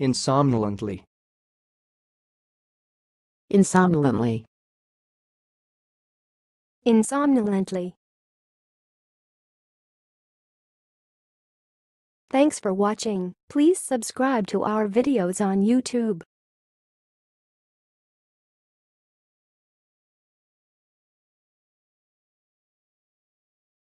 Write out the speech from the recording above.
insomnolently, insomnolently, insomnolently. Thanks for watching. Please subscribe to our videos on YouTube.